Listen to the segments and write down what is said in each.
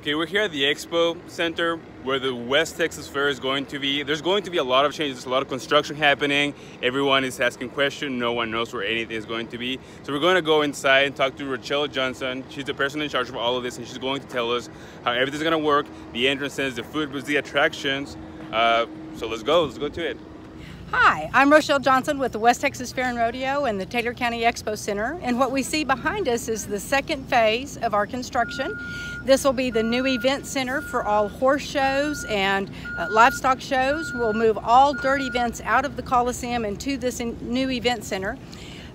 Okay, we're here at the Expo Center where the West Texas Fair is going to be. There's going to be a lot of changes, a lot of construction happening. Everyone is asking questions. No one knows where anything is going to be. So we're going to go inside and talk to Rachel Johnson. She's the person in charge of all of this and she's going to tell us how everything's going to work, the entrances, the food the attractions. Uh, so let's go, let's go to it. Hi, I'm Rochelle Johnson with the West Texas Fair and Rodeo and the Taylor County Expo Center. And what we see behind us is the second phase of our construction. This will be the new event center for all horse shows and uh, livestock shows. We'll move all dirt events out of the Coliseum and to this new event center.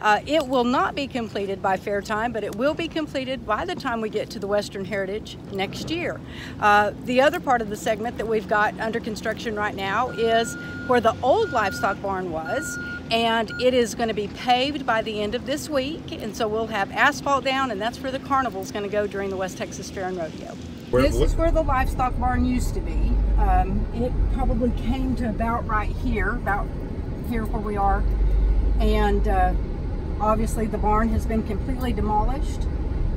Uh, it will not be completed by fair time, but it will be completed by the time we get to the Western Heritage next year. Uh, the other part of the segment that we've got under construction right now is where the old livestock barn was, and it is going to be paved by the end of this week, and so we'll have asphalt down, and that's where the carnival is going to go during the West Texas Fair and Rodeo. Where, this is where the livestock barn used to be. Um, it probably came to about right here, about here where we are, and uh, Obviously the barn has been completely demolished.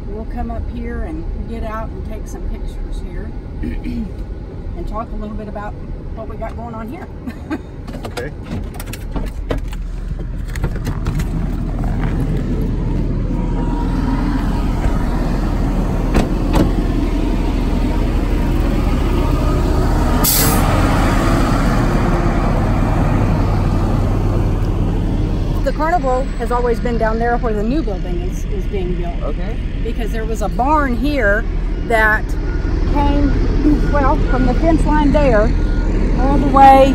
We'll come up here and get out and take some pictures here and talk a little bit about what we got going on here. okay. Has always been down there where the new building is, is being built. Okay. Because there was a barn here that came, well, from the fence line there all the way,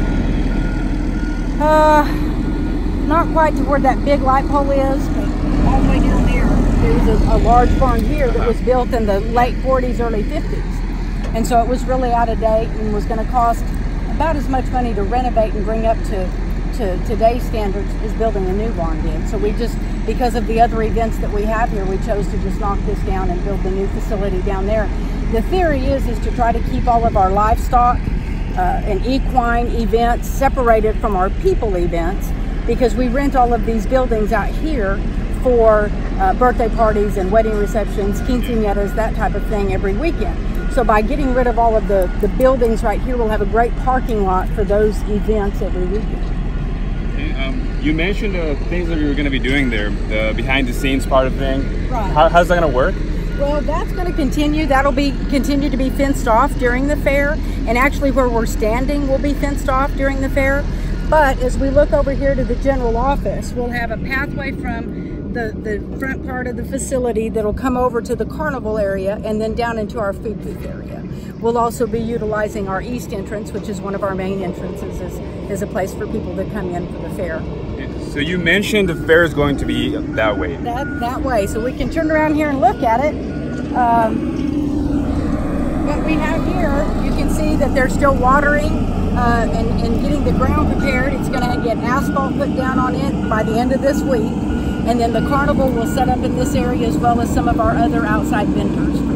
uh, not quite to where that big light pole is, but all the way down there. There was a, a large barn here that was built in the late 40s, early 50s. And so it was really out of date and was going to cost about as much money to renovate and bring up to to today's standards is building a new barn did. So we just, because of the other events that we have here, we chose to just knock this down and build the new facility down there. The theory is, is to try to keep all of our livestock uh, and equine events separated from our people events because we rent all of these buildings out here for uh, birthday parties and wedding receptions, quinceañeras, that type of thing every weekend. So by getting rid of all of the, the buildings right here, we'll have a great parking lot for those events every weekend. Um, you mentioned the things that you were going to be doing there, the behind the scenes part of thing. Right. How, how's that going to work? Well, that's going to continue. That'll be continue to be fenced off during the fair, and actually where we're standing will be fenced off during the fair. But as we look over here to the general office, we'll have a pathway from the, the front part of the facility that'll come over to the carnival area and then down into our food booth area. We'll also be utilizing our east entrance, which is one of our main entrances, as a place for people to come in for the fair. So you mentioned the fair is going to be that way. That, that way. So we can turn around here and look at it. Um, what we have here, you can see that they're still watering uh, and, and getting the ground prepared. It's going to get asphalt put down on it by the end of this week. And then the carnival will set up in this area as well as some of our other outside vendors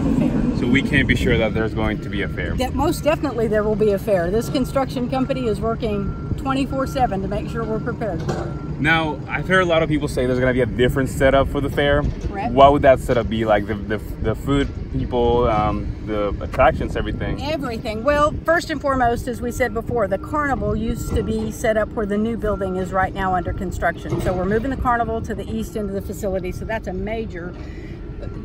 we can't be sure that there's going to be a fair. That most definitely there will be a fair. This construction company is working 24-7 to make sure we're prepared for it. Now, I've heard a lot of people say there's going to be a different setup for the fair. Correct. What would that setup be? Like the, the, the food, people, um, the attractions, everything? Everything. Well, first and foremost, as we said before, the carnival used to be set up where the new building is right now under construction. So we're moving the carnival to the east end of the facility. So that's a major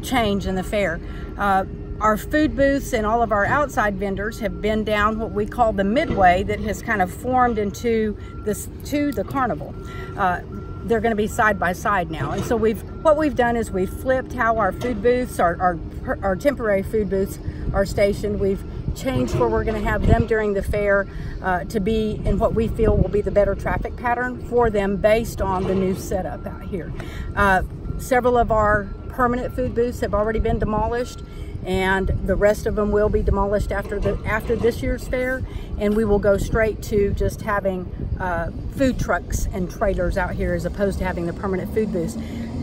change in the fair. Uh, our food booths and all of our outside vendors have been down what we call the midway that has kind of formed into this to the carnival. Uh, they're going to be side by side now. And so we've what we've done is we've flipped how our food booths, our, our, our temporary food booths are stationed. We've changed where we're going to have them during the fair uh, to be in what we feel will be the better traffic pattern for them based on the new setup out here. Uh, several of our permanent food booths have already been demolished and the rest of them will be demolished after the after this year's fair and we will go straight to just having uh, food trucks and trailers out here as opposed to having the permanent food booths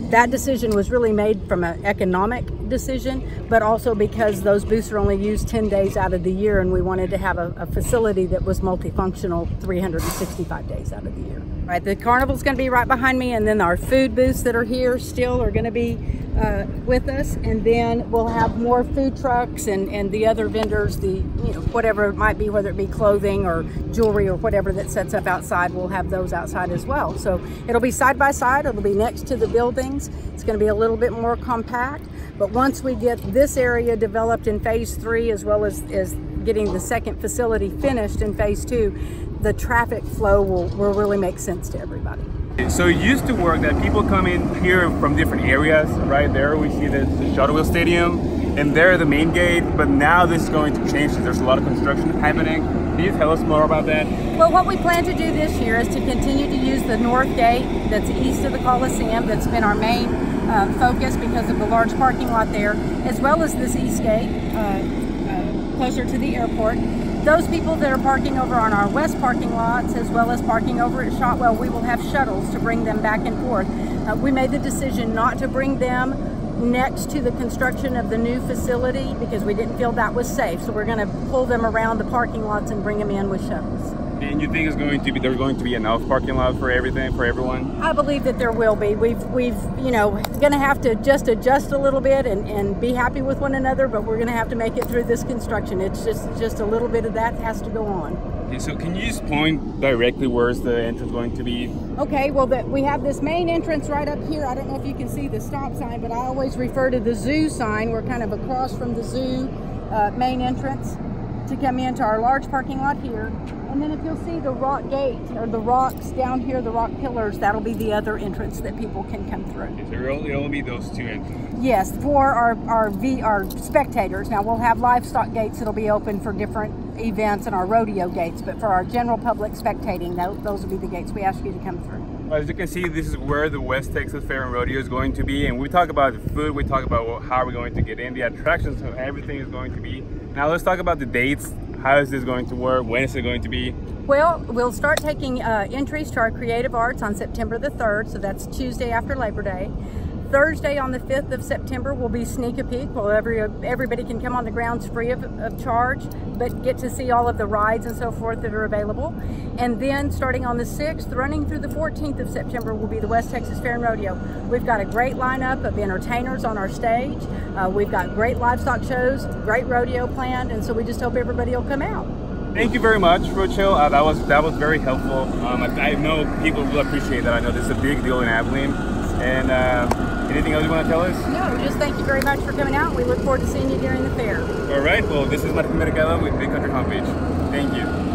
that decision was really made from an economic decision, but also because those booths are only used 10 days out of the year and we wanted to have a, a facility that was multifunctional 365 days out of the year. Right, the carnival's gonna be right behind me and then our food booths that are here still are gonna be uh, with us, and then we'll have more food trucks and, and the other vendors, the you know whatever it might be, whether it be clothing or jewelry or whatever that sets up outside, we'll have those outside as well. So it'll be side by side. It'll be next to the buildings. It's going to be a little bit more compact. But once we get this area developed in phase three, as well as, as getting the second facility finished in phase two, the traffic flow will, will really make sense to everybody. So it used to work that people come in here from different areas. Right there, we see the, the Wheel Stadium, and there the main gate. But now this is going to change. Because there's a lot of construction happening. Can you tell us more about that? Well, what we plan to do this year is to continue to use the north gate that's east of the Coliseum. That's been our main uh, focus because of the large parking lot there, as well as this east gate uh, uh, closer to the airport those people that are parking over on our west parking lots as well as parking over at Shotwell, we will have shuttles to bring them back and forth. Uh, we made the decision not to bring them next to the construction of the new facility because we didn't feel that was safe. So we're going to pull them around the parking lots and bring them in with shuttles. And you think it's going to be there's going to be enough parking lot for everything for everyone? I believe that there will be. We've we've you know going to have to just adjust a little bit and, and be happy with one another, but we're going to have to make it through this construction. It's just just a little bit of that has to go on. Okay, so can you just point directly where's the entrance going to be? Okay, well that we have this main entrance right up here. I don't know if you can see the stop sign, but I always refer to the zoo sign. We're kind of across from the zoo uh, main entrance to come into our large parking lot here. And then if you'll see the rock gate or the rocks down here, the rock pillars, that'll be the other entrance that people can come through. There will only be those two entrances? Yes, for our, our, v, our spectators. Now we'll have livestock gates that'll be open for different events and our rodeo gates, but for our general public spectating, those will be the gates we ask you to come through. As you can see, this is where the West Texas Fair and Rodeo is going to be. And we talk about the food, we talk about how we're going to get in, the attractions, how everything is going to be. Now let's talk about the dates. How is this going to work? When is it going to be? Well, we'll start taking uh, entries to our creative arts on September the 3rd, so that's Tuesday after Labor Day. Thursday on the 5th of September will be Sneak a Peek. Well, every, everybody can come on the grounds free of, of charge, but get to see all of the rides and so forth that are available. And then starting on the 6th, running through the 14th of September will be the West Texas Fair and Rodeo. We've got a great lineup of entertainers on our stage. Uh, we've got great livestock shows, great rodeo planned, and so we just hope everybody will come out. Thank you very much, Rochelle. Uh, that was that was very helpful. Um, I, I, know people will appreciate that. I know this is a big deal in Abilene, and. Uh, Anything else you want to tell us? No, just thank you very much for coming out. We look forward to seeing you during the fair. All right. Well, this is Martin Mercado with Big Country Homepage. Thank you.